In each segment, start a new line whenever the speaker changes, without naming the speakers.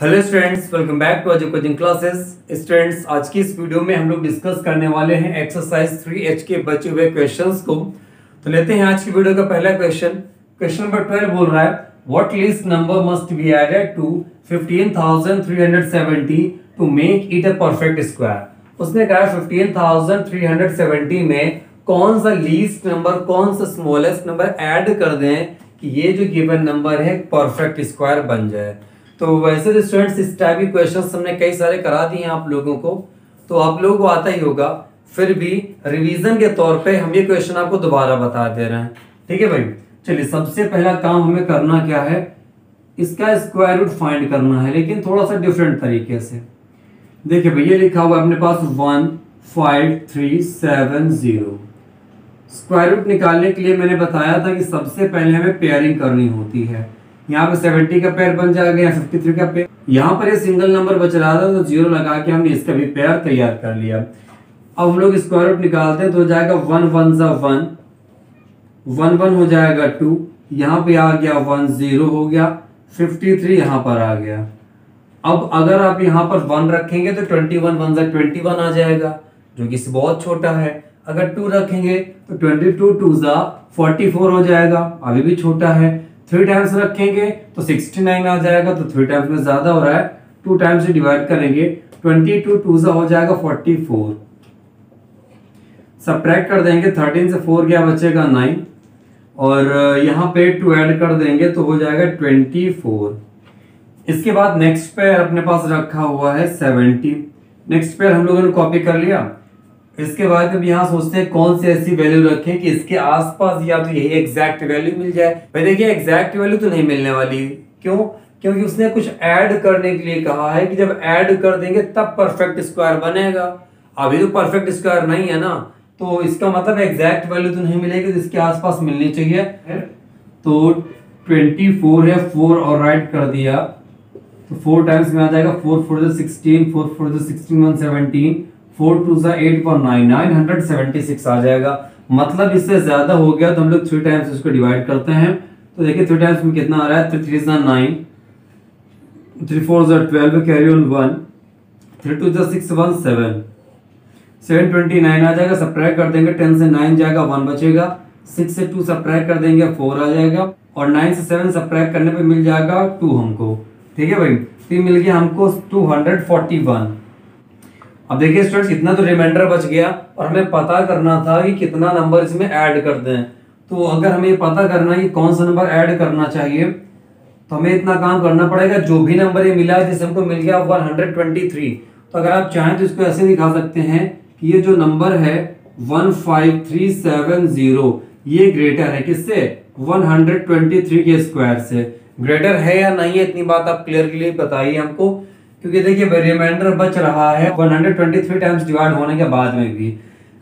Hello students, welcome back to Ajay coaching classes. Students, आज की इस वीडियो में हम लोग डिस्कस करने वाले हैं एक्सरसाइज 3 एच के बचे हुए क्वेश्चंस को। तो लेते हैं आज की वीडियो का पहला क्वेश्चन क्वेश्चन नंबर 12 बोल रहा है what least number must be added to 15370 to make it a perfect square उसने कहा 15370 में कौन सा लीस्ट नंबर कौन सा स्मॉलेस्ट नंबर ऐड कर दें कि ये जो गिवन नंबर है परफेक्ट स्क्वायर बन जाए? तो वैसे तो स्टूडेंट्स इस टाइप के क्वेश्चन हमने कई सारे करा दिए हैं आप लोगों को। तो आप लोगों को आता ही होगा, फिर भी रिवीजन के तौर पे हम ये क्वेश्चन आपको दोबारा बता दे रहे हैं। ठीक है भाई? चलिए, सबसे पहला काम हमें करना क्या है? इसका स्क्वायर रूट फाइंड करना है, लेकिन थोड़ा सा डिफरेंट तरीके से। देखिए भैया लिखा हुआ है अपने पास one five three seven zero square root निकालने के लिए मैंने बताया था कि सबसे पहले हमें पेयरिंग करनी होती है। यहाँ पे सेवेंटी का पेयर बन जाएगा फिफ्टी थ्री का पेयर यहाँ पर ये सिंगल नंबर बच रहा था तो ज़ीरो लगा के हमने इसका भी पेयर तैयार कर लिया। अब हम लोग स्क्वायर रूट निकालते हैं तो जाएगा वन वन जा वन वन वन हो जाएगा टू यहाँ पे आ गया वन ज़ीरो हो गया। फिफ्टी थ्री यहाँ पर आ गया। अब अगर आप यहाँ पर वन रखेंगे तो ट्वेंटी वन वन जा ट्वेंटी वन आ जाएगा, जो कि बहुत छोटा है। अगर टू रखेंगे तो ट्वेंटी टू टू जा फोर्टी फोर हो जाएगा। अभी भी छोटा है। थ्री टाइम्स रखेंगे तो सिक्सटी नाइन आ जाएगा तो थ्री टाइम्स में ज़्यादा हो रहा है, टू टाइम्स से डिवाइड करेंगे ट्वेंटी टू टू हो जाएगा फोर्टी फोर सब्ट्रैक्ट कर देंगे थर्टीन से फोर क्या बचेगा नाइन और यहाँ पे टू ऐड कर देंगे तो हो जाएगा ट्वेंटी फोर इसके बाद नेक्स्ट पेयर अपने पास रखा हुआ है सेवेंटी नेक्स्ट पेयर हम लोगों ने कॉपी कर लिया? इसके बाद अब यहाँ सोचते हैं कौन सी ऐसी वैल्यू रखें कि इसके आसपास या तो यही एग्जैक्ट वैल्यू मिल जाए। भाई देखिए एग्जैक्ट वैल्यू तो नहीं मिलने वाली। क्यों? क्योंकि उसने कुछ ऐड करने के लिए कहा है कि जब ऐड कर देंगे तब परफेक्ट स्क्वायर बनेगा। अभी तो परफेक्ट स्क्वायर नहीं है ना। तो इसका मतलब एग्जैक्ट वैल्यू तो नहीं मिलेगी तो इसके आसपास मिलनी चाहिए। तो 24 है फोर और राइट कर दिया। तो फोर टाइम्स में आ जाएगा four four sixteen four four sixteen one seventeen four two सा eight one nine nine hundred seventy six आ जाएगा। मतलब इससे ज़्यादा हो गया तो हम लोग थ्री टाइम्स इसको डिवाइड करते हैं। तो देखिए थ्री टाइम्स में कितना आ रहा है? थ्री थ्री सा नाइन। थ्री फोर सा twelve carry on one three two सा six one seven. Seven twenty nine आ जाएगा सब्ट्रैक्ट कर देंगे टेन से नाइन जाएगा वन बचेगा। सिक्स से टू सब्ट्रैक्ट कर देंगे फोर आ जाएगा। और नाइन से सेवन सब्ट्रैक्ट करने पे मिल जाएगा टू हमको। ठीक है भाई? तो मिल गया हमको टू हंड्रेड फोर्टी वन अब देखिए स्टूडेंट्स इतना तो रिमाइंडर बच गया और हमें पता करना था कि कितना नंबर इसमें ऐड कर दें तो अगर हमें पता करना है कि कौन सा नंबर ऐड करना चाहिए तो हमें इतना काम करना पड़ेगा। जो भी नंबर ये मिला है जैसे हमको मिल गया 123 तो अगर आप चाहें तो इसको ऐसे दिखा सकते हैं कि ये जो नंबर है 15370 ये ग्रेटर है किससे? 123 के स्क्वायर से। ग्रेटर है या नहीं है इतनी बात आप क्लियरली बताइए हमको। क्योंकि देखिए रिमाइंडर बच रहा है 123 टाइम्स डिवाइड होने के बाद में भी,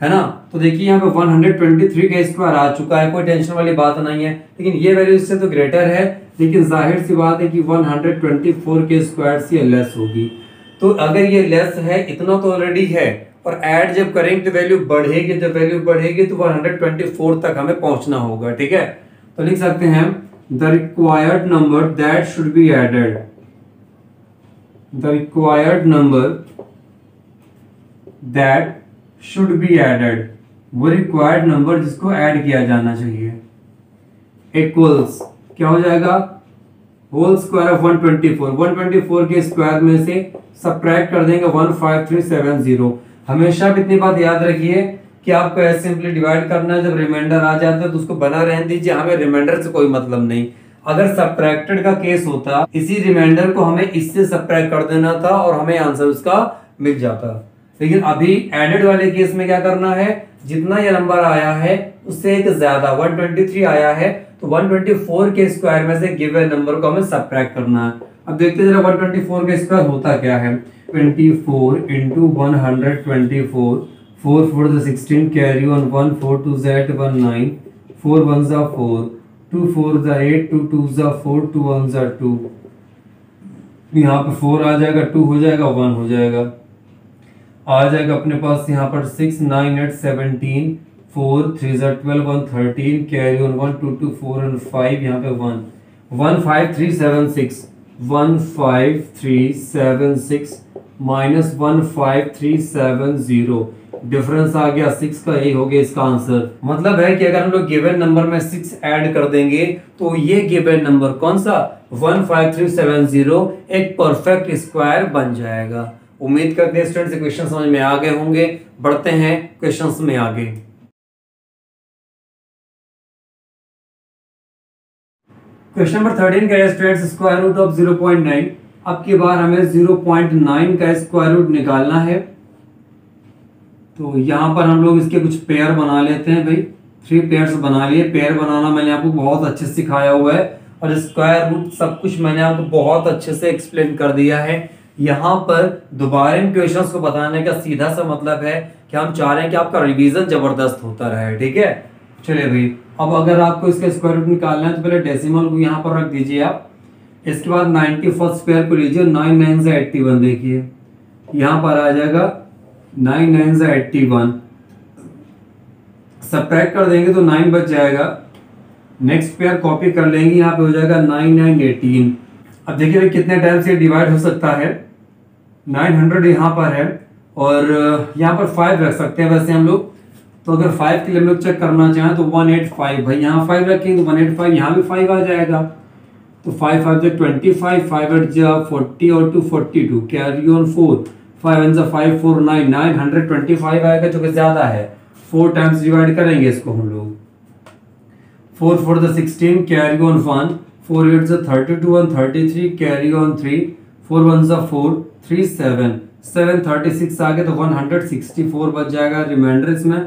है ना? तो देखिए यहाँ पे 123 का स्क्वायर आ चुका है, कोई टेंशन वाली बात नहीं है। लेकिन ये वैल्यू इससे तो ग्रेटर है, लेकिन ज़ाहिर सी बात है कि 124 के स्क्वायर से लेस होगी। तो अगर ये लेस है, इतना तो ऑलरेडी है, और ऐड जब करेंगे तो वैल्यू बढ़ेगी, जब वैल्यू बढ़ेगी तो 124 तक हमें पहुँचना होगा, ठीक है? तो लिख सकते हैं the required number that should be added the required number that should be added. वो रिक्वायर्ड नंबर जिसको ऐड किया जाना चाहिए। इक्वल्स क्या हो जाएगा? होल स्क्वायर ऑफ़ 124 124 के स्क्वायर में से सब्ट्रैक्ट कर देंगे 15370 हमेशा इतनी बात याद रखिए कि आपको ऐसे सिंपली डिवाइड करना है, जब रिमाइंडर आ जाता है तो उसको बना रहने दीजिए। हमें रिमाइंडर से कोई मतलब नहीं। अगर सब्ट्रैक्टेड का केस होता, इसी रिमाइंडर को हमें इससे सब्ट्रैक्ट कर देना था और हमें आंसर उसका मिल जाता। लेकिन अभी एडेड वाले केस में क्या करना है? जितना ये नंबर आया है, उससे एक ज़्यादा 123 आया है तो 124 के स्क्वायर में से गिवन नंबर को हमें सब्ट्रैक्ट करना है। अब देखते जरा 124 का स्क्वायर होता क्या है। 24 four into one hundred twenty four four four sixteen carry on one four two Z one nine four one जा फोर टू फोर ज़ा एट, टू टू ज़ा फोर, टू वन ज़ा टू। यहाँ पे फोर आ जाएगा, टू हो जाएगा, one हो जाएगा। आ जाएगा अपने पास यहाँ पर six, nine, eight, seventeen, four, three ज़ा twelve, one thirteen, carry on one, two two four and five, यहाँ पे one. One five three seven six, one five three seven six, minus one five three seven zero. Difference आ गया six का यही हो गया इसका answer मतलब है कि अगर हम लोग गिवन नंबर में सिक्स ऐड कर देंगे तो ये गिवन नंबर कौन सा? One five three seven zero एक परफेक्ट स्क्वायर बन जाएगा. उम्मीद करते हैं स्टूडेंट्स क्वेश्चन समझ में आ गए होंगे. बढ़ते हैं क्वेश्चंस में आगे. क्वेश्चन नंबर थर्टीन का students square root of zero point nine अब की बार हमें ज़ीरो पॉइंट नाइन का स्क्वायर रूट निकालना है. तो यहाँ पर हम लोग इसके कुछ पेयर बना लेते हैं भाई। थ्री पेयर्स बना लिए। पेयर बनाना मैंने आपको बहुत अच्छे से सिखाया हुआ है। और स्क्वायर रूट सब कुछ मैंने आपको बहुत अच्छे से एक्सप्लेन कर दिया है। यहाँ पर दोबारा इन क्वेश्चंस को बताने का सीधा सा मतलब है कि हम चाह रहे हैं कि आपका रिवीजन ज़बरदस्त होता रहे, ठीक है? चलिए भाई, अब अगर आपको इसका स्क्वायर रूट निकालना है तो पहले डेसिमल को यहाँ पर रख दीजिए आप। इसके बाद नाइनटी फ़र्स्ट स्क्वायर को लीजिए। नाइन नाइन से एट्टी वन देखिए। यहाँ पर आ जाएगा। नाइन नाइन से एट्टी वन। सब्ट्रैक्ट कर देंगे तो नाइन बच जाएगा। नेक्स्ट पेयर कॉपी कर लेंगे, यहाँ पे हो जाएगा नाइन नाइन एटीन। अब देखिए भाई कितने टाइम से डिवाइड हो सकता है। नाइन हंड्रेड यहाँ पर है और यहाँ पर फाइव रख सकते हैं वैसे हम लोग। तो अगर फाइव के लिए हम लोग चेक करना चाहें तो वन एट फाइव। भाई यहाँ फाइव रखेंगे तो वन एट फाइव, यहाँ भी फाइव आ जाएगा। तो फाइव फाइव जो ट्वेंटी फाइव फाइव एट जो फोर्टी और two forty two. Carry on four. Five one five four nine nine hundred twenty five आएगा, जो कि ज़्यादा है। फोर टाइम्स डिवाइड करेंगे इसको हम लोग। Four four the sixteen carry on one four eight thirty two one thirty three carry on three four one ज four three seven seven thirty six आ तो वन हंड्रेड सिक्सटी फोर बच जाएगा। Reminder इसमें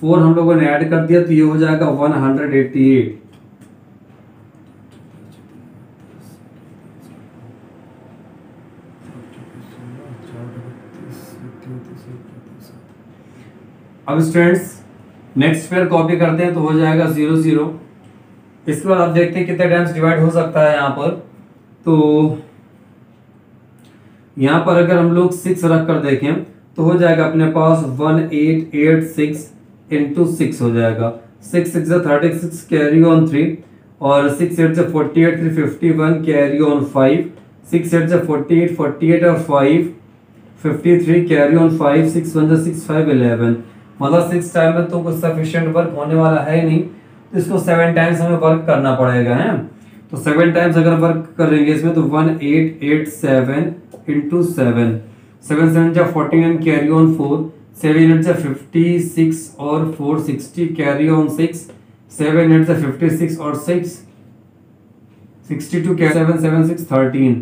four हम लोगों ने add कर दिया तो ये हो जाएगा वन हंड्रेड एट्टी एट अब स्टूडेंट्स नेक्स्ट पेयर कॉपी करते हैं तो हो जाएगा ज़ीरो ज़ीरो इसके बाद आप देखते हैं कितने टाइम्स डिवाइड हो सकता है यहाँ पर. तो यहाँ पर अगर हम लोग सिक्स रख कर देखें तो हो जाएगा अपने पास one eight eight six into six हो जाएगा. Six six thirty six carry on three और सिक्स एट से forty eight three fifty one carry on five six eight से फोर्टी एट फोर्टी एट और five fifty three carry on five six one से six five eleven मतलब six time में तो कुछ sufficient work होने वाला है ही नहीं। तो इसको सेवन टाइम्स हमें वर्क करना पड़ेगा, है? तो सेवन टाइम्स अगर वर्क करेंगे इसमें तो one eight eight seven into seven seven seven जा forty nine carry on four seven eight जा फिफ्टी सिक्स और four sixty carry on six seven eight जा फिफ्टी सिक्स और six sixty two carry seven seven six thirteen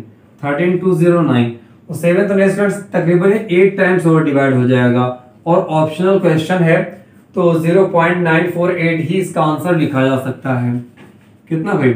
thirteen two zero nine seven तो तकरीबन eight times और divide हो जाएगा। और ऑप्शनल क्वेश्चन है तो 0.948 ही इसका आंसर लिखा जा सकता है। कितना भाई?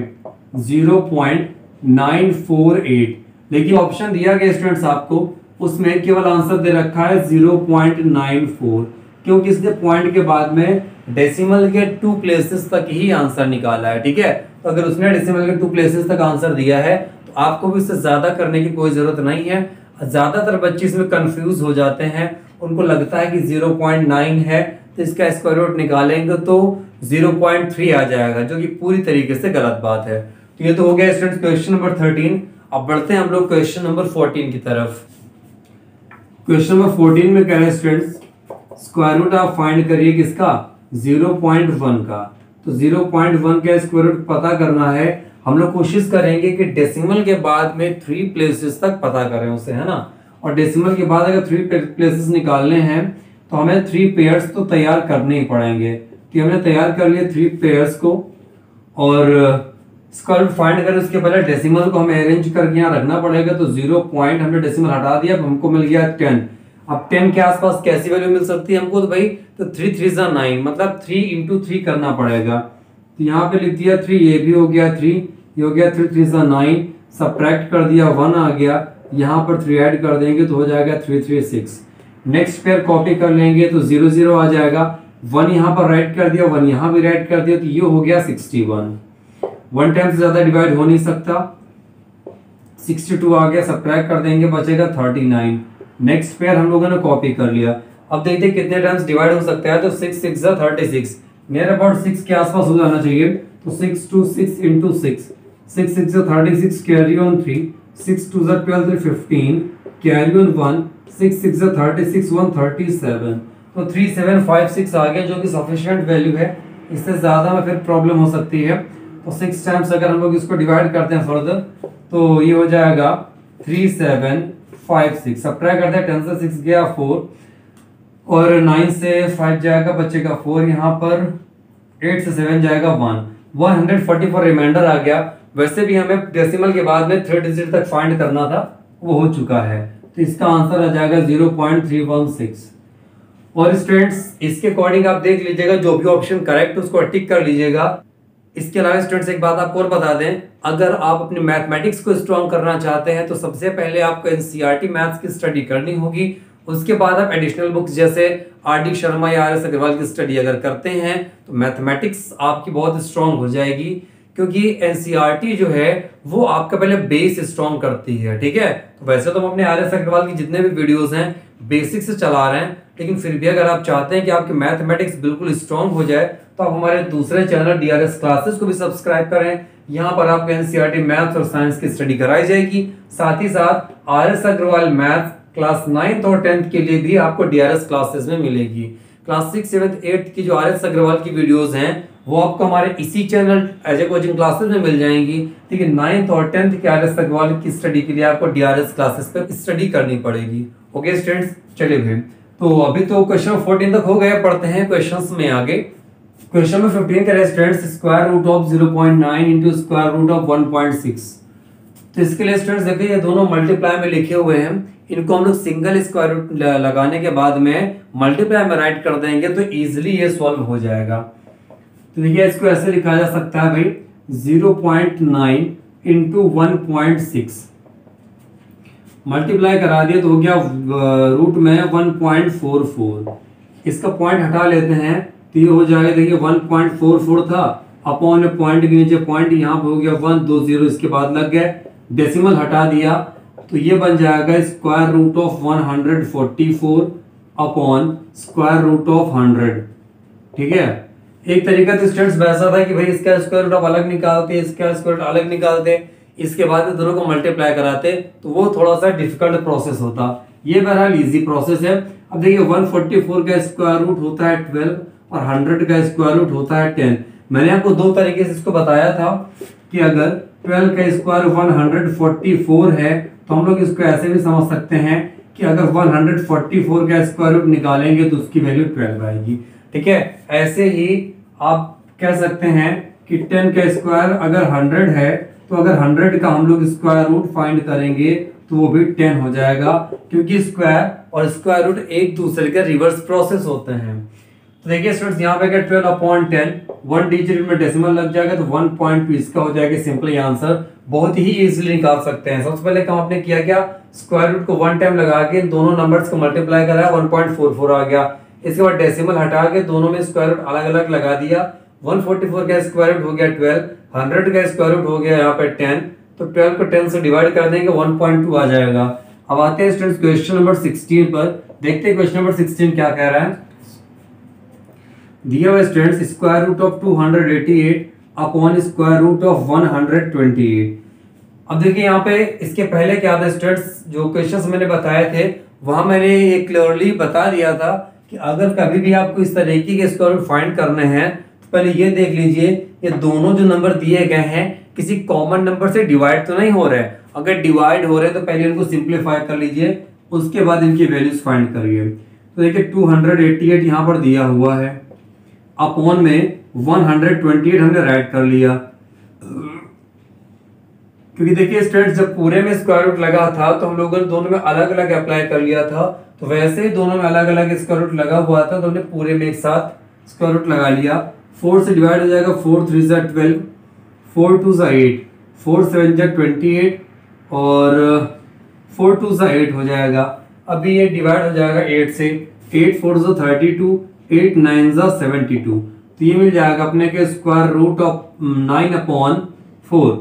0.948 लेकिन ऑप्शन दिया गया स्टूडेंट्स आपको, उसमें केवल आंसर दे रखा है 0.94 क्योंकि इसके पॉइंट के बाद में डेसिमल के टू प्लेसेस तक ही आंसर निकाला है, ठीक है? तो अगर उसने डेसिमल के टू प्लेसेस तक आंसर दिया है तो आपको भी इससे ज़्यादा करने की कोई ज़रूरत नहीं है। ज़्यादातर बच्चे इसमें कंफ्यूज हो जाते हैं। उनको लगता है कि 0.9 है तो इसका स्क्वायर रूट निकालेंगे तो 0.3 आ जाएगा, जो कि पूरी तरीके से गलत बात है। तो ये तो हो गया स्टूडेंट क्वेश्चन नंबर 13 अब बढ़ते हैं हम लोग क्वेश्चन नंबर 14 की तरफ़। क्वेश्चन नंबर 14 में कह रहे हैं स्टूडेंट्स स्क्वायर रूट आप फाइंड करिए किसका? 0.1 का। तो 0.1 का स्क्वायर रूट पता करना है। हम लोग कोशिश करेंगे कि डेसिमल के बाद में थ्री प्लेसेस तक पता करें उसे, है ना? और डेसिमल के बाद अगर थ्री प्लेसेस निकालने हैं तो हमें थ्री पेयर्स तो तैयार करने ही पड़ेंगे। कि हमने तैयार कर लिए थ्री पेयर्स को, और स्क्वायर फाइंड करें उसके पहले डेसिमल को हमें अरेंज करके यहाँ रखना पड़ेगा तो ज़ीरो पॉइंट हमने डेसिमल हटा दिया, अब हमको मिल गया टेन अब टेन के आसपास कैसी वैल्यू मिल सकती है हमको तो भाई तो थ्री थ्री सा नाइन मतलब थ्री इंटू थ्री करना पड़ेगा। तो यहाँ पे लिख दिया थ्री ये भी हो गया थ्री ये हो गया थ्री थ्री सा नाइन सब कर दिया वन आ गया। यहाँ पर थ्री ऐड कर देंगे तो हो जाएगा three three six next pair copy कर लेंगे तो ज़ीरो ज़ीरो आ जाएगा। वन यहाँ पर राइट कर दिया वन यहाँ भी राइट कर दिया तो ये हो गया सिक्सटी वन वन टाइम से ज़्यादा डिवाइड हो नहीं सकता। सिक्सटी टू आ गया सब कर देंगे, बचेगा थर्टी नाइन नेक्स्ट पेयर हम लोगों ने कॉपी कर लिया। अब देखते कितने टाइम्स डिवाइड हो सकता है तो six six thirty six near about six के आसपास हो जाना चाहिए तो six two six into six six six thirty six carry on three six two ज़ा twelve fifteen carry on one six six thirty six one thirty seven तो three seven five six आ गया, जो कि सफिशियंट वैल्यू है। इससे ज़्यादा में फिर प्रॉब्लम हो सकती है। तो सिक्स टाइम्स अगर हम लोग इसको डिवाइड करते हैं फर्दर तो ये हो जाएगा थ्री सेवन फाइव सिक्स सब ट्राई करते हैं टेन से सिक्स गया फोर और नाइन से फाइव जाएगा बच्चे का फोर यहाँ पर एट से सेवन जाएगा one one hundred forty four reminder आ गया। वैसे भी हमें डेसिमल के बाद में थ्री डिजिट तक फाइंड करना था, वो हो चुका है। तो इसका आंसर आ जाएगा zero point three one six और स्टूडेंट्स इसके अकॉर्डिंग आप देख लीजिएगा, जो भी ऑप्शन करेक्ट उसको टिक कर लीजिएगा। इसके अलावा स्टूडेंट्स एक बात आपको और बता दें, अगर आप अपने मैथमेटिक्स को स्ट्रॉन्ग करना चाहते हैं तो सबसे पहले आपको एनसीईआरटी मैथ्स की स्टडी करनी होगी। उसके बाद आप एडिशनल बुक्स जैसे आर डी शर्मा या आर एस अग्रवाल की स्टडी अगर करते हैं तो मैथमेटिक्स आपकी बहुत स्ट्रांग हो जाएगी। क्योंकि एनसीईआरटी जो है, वो आपका पहले बेस स्ट्रॉन्ग करती है, ठीक है? तो वैसे तो हम अपने आर एस अग्रवाल की जितने भी वीडियोस हैं बेसिक से चला रहे हैं, लेकिन फिर भी अगर आप चाहते हैं कि आपके मैथमेटिक्स बिल्कुल स्ट्रॉन्ग हो जाए तो आप हमारे दूसरे चैनल डीआरएस क्लासेस को भी सब्सक्राइब करें। यहाँ पर आपको एनसीईआरटी मैथ्स और साइंस की स्टडी कराई जाएगी। साथ ही साथ R S Agarwal math class ninth और टेंथ के लिए भी आपको डीआरएस क्लासेस में मिलेगी। क्लास सिक्स सेवंथ एट्थ की जो आर एस अग्रवाल की वीडियोज़ हैं वो आपको हमारे इसी channel as a coaching classes में मिल जाएँगी। ठीक है नाइन्थ और टेंथ के आर एस अग्रवाल की स्टडी के लिए आपको डी आर एस क्लासेस पर स्टडी करनी पड़ेगी। ओके स्टूडेंट्स चलिए भाई तो अभी तो क्वेश्चन फोर्टीन तक हो गया, पढ़ते हैं क्वेश्चन में आगे। क्वेश्चन में फिफ्टीन का students square root of zero point nine into square root of one point six तो इसके लिए स्टूडेंट्स देखिए, ये दोनों मल्टीप्लाई में लिखे हुए हैं। इनको हम लोग सिंगल स्क्वायर रूट लगाने के बाद में मल्टीप्लाई में राइट कर देंगे तो इजिली ये सॉल्व हो जाएगा। तो देखिए, इसको ऐसे लिखा जा सकता है भाई zero point nine into one point six multiply करा दिया तो हो गया रूट में वन पॉइंट फोर फोर इसका पॉइंट हटा लेते हैं तो ये हो जाएगा, देखिए वन पॉइंट फोर फोर था, अपॉन पॉइंट के नीचे पॉइंट यहाँ पे हो गया वन दो ज़ीरो इसके बाद लग गए डेसिमल हटा दिया तो ये बन जाएगा square root of one hundred forty four upon square root of hundred ठीक है? एक तरीका तो स्टूडेंट्स वैसा था कि भाई इसका स्क्वायर रूट अलग निकालते, इसका स्क्वायर रूट अलग निकालते, इसके बाद दोनों को मल्टीप्लाई कराते तो वो थोड़ा सा डिफ़िकल्ट प्रोसेस होता। ये बहरहाल इजी प्रोसेस है। अब देखिए 144 का स्क्वायर रूट होता है 12 और 100 का स्क्वायर रूट होता है 10 मैंने आपको दो तरीके से इसको बताया था कि अगर 12 का स्क्वायर 144 है तो हम लोग इसको ऐसे भी समझ सकते हैं कि अगर 144 का स्क्वायर रूट निकालेंगे तो उसकी वैल्यू 12 आएगी। ठीक है? ऐसे ही आप कह सकते हैं कि 10 का स्क्वायर अगर 100 है तो अगर 100 का हम लोग स्क्वायर रूट फाइंड करेंगे तो वो भी 10 हो जाएगा, क्योंकि स्क्वायर और स्क्वायर रूट एक दूसरे के रिवर्स प्रोसेस होते हैं। तो देखिए स्टूडेंट्स, यहाँ पे क्या twelve upon ten, one digit में डेसिमल लग जाएगा तो वन पॉइंट टू इसका हो जाएगा सिंपली आंसर। बहुत ही इजीली निकाल सकते हैं। सबसे पहले काम आपने किया क्या? स्क्वायर रूट को वन टाइम लगा के दोनों नंबर्स को मल्टीप्लाई करा, वन पॉइंट फोर फोर आ गया। इसके बाद डेसिमल हटा के दोनों में स्क्वायर रूट अलग अलग लगा दिया। 144 का स्क्वायर रूट हो गया 12 100 का स्क्वायर रूट हो गया यहाँ पे 10 तो 12 को 10 से डिवाइड कर देंगे 1.2 आ जाएगा। अब आते हैं स्टूडेंट्स क्वेश्चन नंबर 16 पर। देखते हैं क्वेश्चन नंबर 16 क्या कह रहा है। दिया हुआ students square root of 288 upon square root of 128 अब देखिए यहाँ पे इसके पहले क्या था स्टूडेंट्स जो क्वेश्चंस मैंने बताए थे, वहाँ मैंने ये क्लियरली बता दिया था कि अगर कभी भी आपको इस तरीके के स्क्वायर रूट फाइंड करने हैं तो पहले ये देख लीजिए, ये दोनों जो नंबर दिए गए हैं, किसी कॉमन नंबर से डिवाइड तो नहीं हो रहे अगर डिवाइड हो रहे तो पहले इनको सिंप्लीफाई कर लीजिए, उसके बाद इनकी वैल्यूज़ फाइंड करिए। तो देखिए 288 यहाँ पर दिया हुआ है। अपॉन में 128 हमने राइट कर लिया। क्योंकि देखिए स्टूडेंट्स जब पूरे में स्क्वायर रूट लगा था तो हम लोगों ने दोनों में अलग अलग अप्लाई कर लिया था। तो वैसे ही दोनों में अलग अलग स्क्वायर रूट लगा हुआ था तो हमने पूरे में एक साथ स्क्वायर रूट लगा लिया। फोर से डिवाइड हो जाएगा फोर थ्री ज़ा ट्वेल्व फोर टू ज़ा एट फोर सेवन ज़ा ट्वेंटी एट और फोर टू ज़ा एट हो जाएगा। अभी ये डिवाइड हो जाएगा एट से एट फोर ज़ा थर्टी टू एट नाइन ज़ा सेवेंटी टू तो ये मिल जाएगा अपने के square root of nine upon four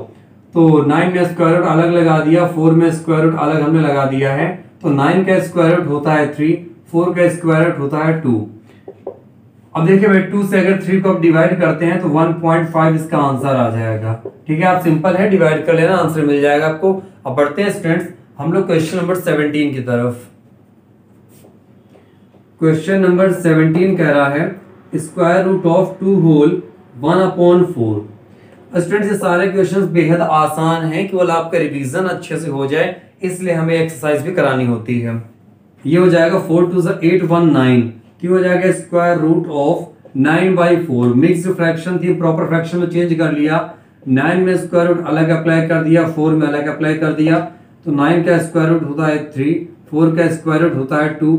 तो नाइन में स्क्वायर रूट अलग लगा दिया फोर में स्क्वायर रूट अलग हमने लगा दिया है। तो नाइन का स्क्वायर रूट होता है थ्री, फोर का स्क्वायर रूट होता है टू। अब देखिए भाई, टू से अगर थ्री को आप डिवाइड करते हैं तो वन पॉइंट फाइव इसका आंसर आ जाएगा। ठीक है, आप सिंपल है, डिवाइड कर लेना, आंसर मिल जाएगा आपको। अब बढ़ते हैं, स्टूडेंट्स, हम लोग क्वेश्चन नंबर सेवनटीन की तरफ़। क्वेश्चन नंबर सेवनटीन कह रहा है, square root of two whole one upon four. Students, ये सारे क्वेश्चंस बेहद आसान हैं, केवल आपका रिवीजन अच्छे से हो जाए। इसलिए हमें एक्सरसाइज भी करानी होती है। ये हो जाएगा four two eight one nine की हो जाएगा square root of nine by four mix fraction थी प्रॉपर फ्रैक्शन में चेंज कर लिया। नाइन में स्क्वायर रूट अलग अप्लाई कर दिया फोर में अलग अप्लाई कर दिया। तो नाइन का स्क्वायर रूट होता है थ्री फोर का स्क्वायर रूट होता है टू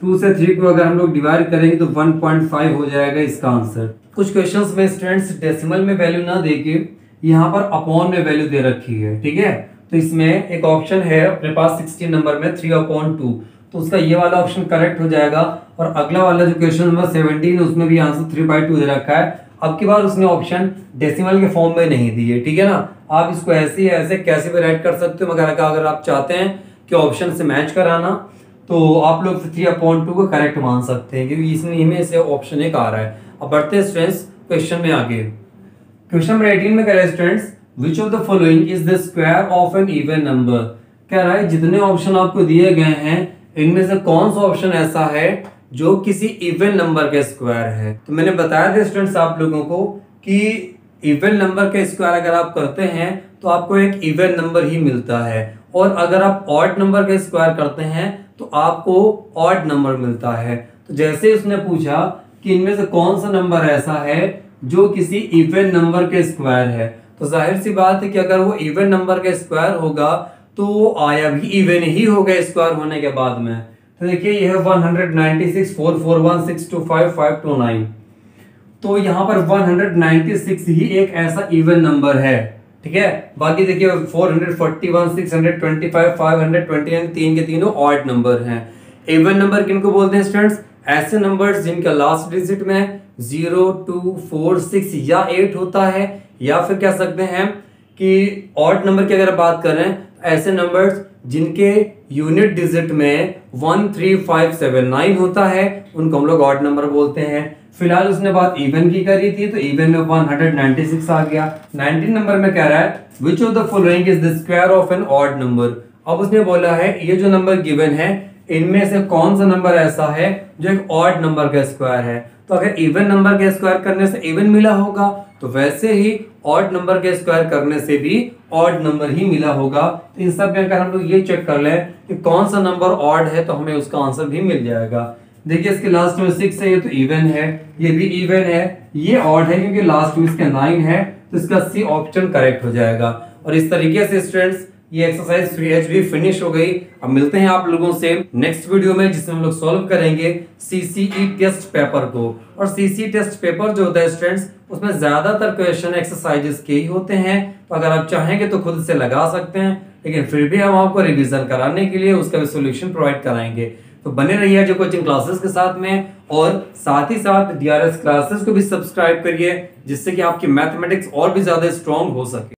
टू से थ्री को अगर हम लोग डिवाइड करेंगे तो वन पॉइंट फाइव हो जाएगा इसका आंसर कुछ क्वेश्चन में स्टूडेंट्स डेसिमल में वैल्यू ना देके यहाँ पर अपॉन में वैल्यू दे रखी है, ठीक है? तो इसमें एक ऑप्शन है, अपने पास सिक्सटीन नंबर में थ्री अपॉन टू तो उसका ये वाला ऑप्शन करेक्ट हो जाएगा और अगला वाला जो क्वेश्चन नंबर सेवनटीन उसमें भी आंसर थ्री बाई टू दे रखा है. अब की बार उसने ऑप्शन डेसिमल के फॉर्म में नहीं दिए, ठीक है ना? आप इसको ऐसे ही ऐसे कैसे भी राइट कर सकते हो, मगर अगर आप चाहते हैं कि ऑप्शन से मैच कराना तो आप लोग थ्री अपॉइंट टू को करेक्ट मान सकते हैं, क्योंकि इसमें में से ऑप्शन एक आ रहा है. अब बढ़ते हैं स्टूडेंट्स क्वेश्चन में आगे. क्वेश्चन नंबर एटीन में हैं students which of the following is the square of an even number कह रहा है, जितने ऑप्शन आपको दिए गए हैं, इनमें से कौन सा ऑप्शन ऐसा है जो किसी इवन नंबर का स्क्वायर है? तो मैंने बताया था स्टूडेंट्स आप लोगों को कि इवन नंबर का स्क्वायर अगर आप करते हैं तो आपको एक इवन नंबर ही मिलता है। और अगर आप ऑड नंबर का स्क्वायर करते हैं तो आपको ऑड नंबर मिलता है। तो जैसे उसने पूछा कि इनमें से कौन सा नंबर ऐसा है जो किसी इवन नंबर के स्क्वायर है तो ज़ाहिर सी बात है कि अगर वो इवन नंबर का स्क्वायर होगा तो वो आया भी इवन ही होगा स्क्वायर होने के बाद में। तो देखिए ये है one hundred ninety six four four one six two five five two nine तो यहाँ पर वन हंड्रेड नाइनटी सिक्स ही एक ऐसा इवन नंबर है, ठीक है? बाकी देखिए four hundred forty one six hundred twenty five five hundred twenty nine तीन के तीनों ऑड नंबर हैं। इवन नंबर किनको बोलते हैं स्टूडेंट्स ऐसे नंबर्स जिनका लास्ट डिजिट में ज़ीरो टू फोर सिक्स या एट होता है या फिर कह सकते हैं कि ऑड नंबर की अगर बात करें, ऐसे नंबर्स जिनके यूनिट डिजिट में one three five seven nine होता है, उनको हम लोग ऑड नंबर बोलते हैं। फ़िलहाल उसने बात इवन की करी थी तो इवन में 196 आ गया। 19 नंबर में कह रहा है which of the following is the square of an odd number अब उसने बोला है, ये जो नंबर गिवन है, इनमें से कौन सा नंबर ऐसा है, जो एक ऑड नंबर का स्क्वायर है? तो अगर इवन नंबर का स्क्वायर करने से इवन मिला होगा तो वैसे ही ऑड नंबर के स्क्वायर करने से भी ऑड नंबर ही मिला होगा। तो इन सब में अगर हम लोग ये चेक कर लें कि कौन सा नंबर ऑड है तो हमें उसका आंसर भी मिल जाएगा। देखिए, इसके लास्ट में सिक्स है, ये तो इवन है। ये भी इवन है। ये ऑड है, क्योंकि लास्ट में इसका नाइन है तो इसका सी ऑप्शन करेक्ट हो जाएगा। और इस तरीके से स्टूडेंट्स ये एक्सरसाइज थ्री एच भी फिनिश हो गई। अब मिलते हैं आप लोगों से नेक्स्ट वीडियो में, जिसमें हम लोग सॉल्व करेंगे सीसीई टेस्ट पेपर को। और सीसी टेस्ट पेपर जो होता है स्टूडेंट्स उसमें ज़्यादातर क्वेश्चन एक्सरसाइजेस के ही होते हैं। तो अगर आप चाहेंगे तो खुद से लगा सकते हैं, लेकिन फिर भी हम आपको रिविजन कराने के लिए उसका भी सोल्यूशन प्रोवाइड कराएँगे। तो बने रहिए जो कोचिंग क्लासेस के साथ में, और साथ ही साथ डीआरएस क्लासेस को भी सब्सक्राइब करिए, जिससे कि आपकी मैथमेटिक्स और भी ज़्यादा स्ट्रॉन्ग हो सके।